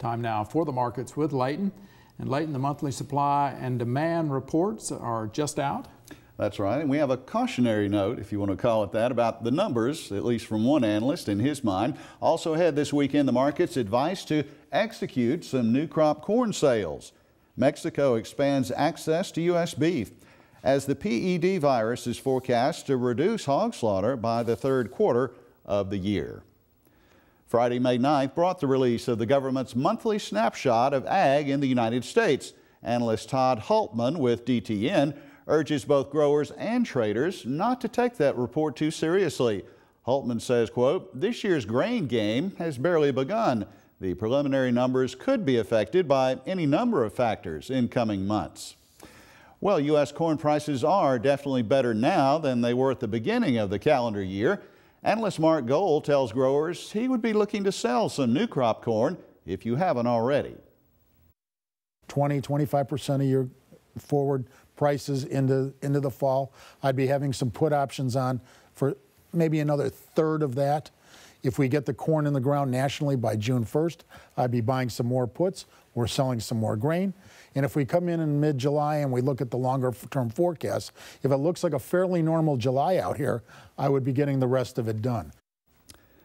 Time now for the markets with Leighton. And Leighton, the monthly supply and demand reports are just out. That's right. And we have a cautionary note, if you want to call it that, about the numbers, at least from one analyst in his mind. Also ahead this weekend, the market's advice to execute some new crop corn sales. Mexico expands access to U.S. beef as the PED virus is forecast to reduce hog slaughter by the third quarter of the year. Friday, May 9th brought the release of the government's monthly snapshot of ag in the United States. Analyst Todd Hultman with DTN urges both growers and traders not to take that report too seriously. Hultman says, quote, this year's grain game has barely begun. The preliminary numbers could be affected by any number of factors in coming months. Well, U.S. corn prices are definitely better now than they were at the beginning of the calendar year. Analyst Mark Gold tells growers he would be looking to sell some new crop corn if you haven't already. 20, 25% of your forward prices into, into the fall. I'd be having some put options on for maybe another third of that. If we get the corn in the ground nationally by June 1st, I'd be buying some more puts. We're selling some more grain. And if we come in in mid-July and we look at the longer term forecast, if it looks like a fairly normal July out here, I would be getting the rest of it done.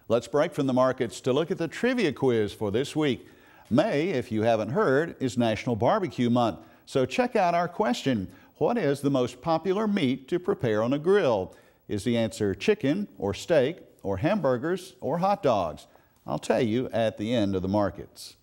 Let's break from the markets to look at the trivia quiz for this week. May, if you haven't heard, is National Barbecue Month. So check out our question. What is the most popular meat to prepare on a grill? Is the answer chicken or steak or hamburgers or hot dogs? I'll tell you at the end of the markets.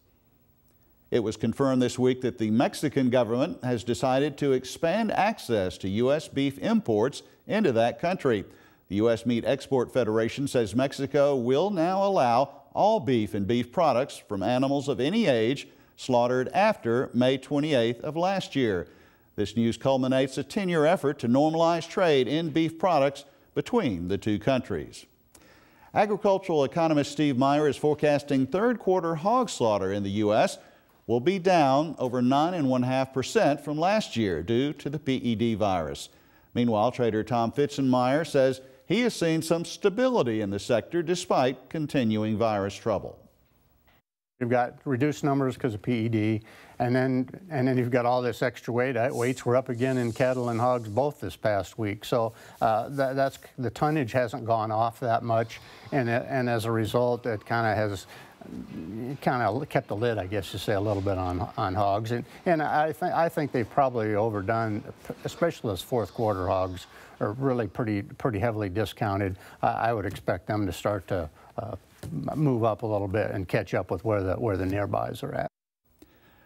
It was confirmed this week that the Mexican government has decided to expand access to U.S. beef imports into that country. The U.S. Meat Export Federation says Mexico will now allow all beef and beef products from animals of any age slaughtered after May 28th of last year. This news culminates a 10-year effort to normalize trade in beef products between the two countries. Agricultural economist Steve Meyer is forecasting third quarter hog slaughter in the U.S will be down over 9.5% from last year due to the PED virus. Meanwhile, trader Tom Fitzenmeyer says he has seen some stability in the sector despite continuing virus trouble. You've got reduced numbers because of PED, and then and then you've got all this extra weight. Weights were up again in cattle and hogs both this past week. So uh, that, that's the tonnage hasn't gone off that much, and and as a result, it kind of has kind of kept the lid, I guess you say, a little bit on on hogs, and and I think I think they've probably overdone, especially those fourth quarter hogs are really pretty pretty heavily discounted. Uh, I would expect them to start to uh, move up a little bit and catch up with where the where the nearbys are at.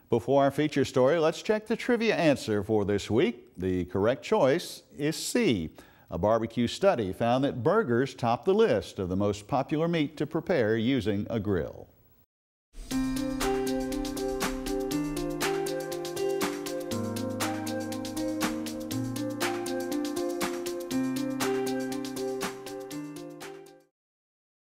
Before our feature story, let's check the trivia answer for this week. The correct choice is C. A barbecue study found that burgers top the list of the most popular meat to prepare using a grill.